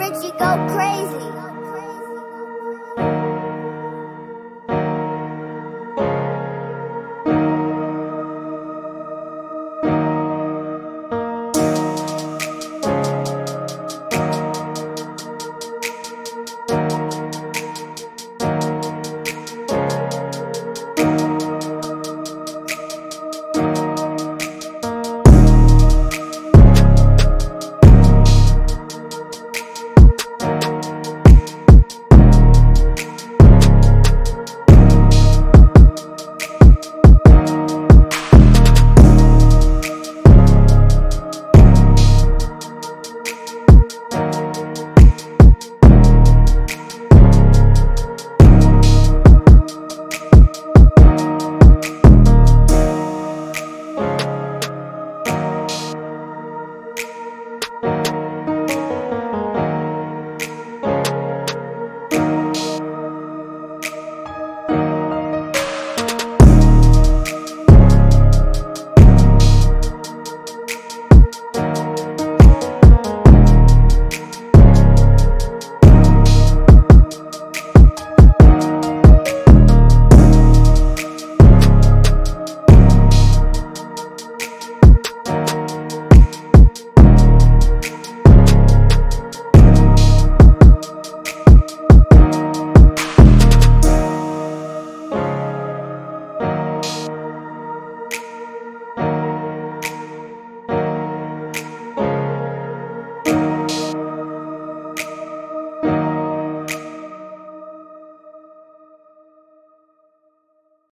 Richie go crazy.